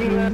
pikiran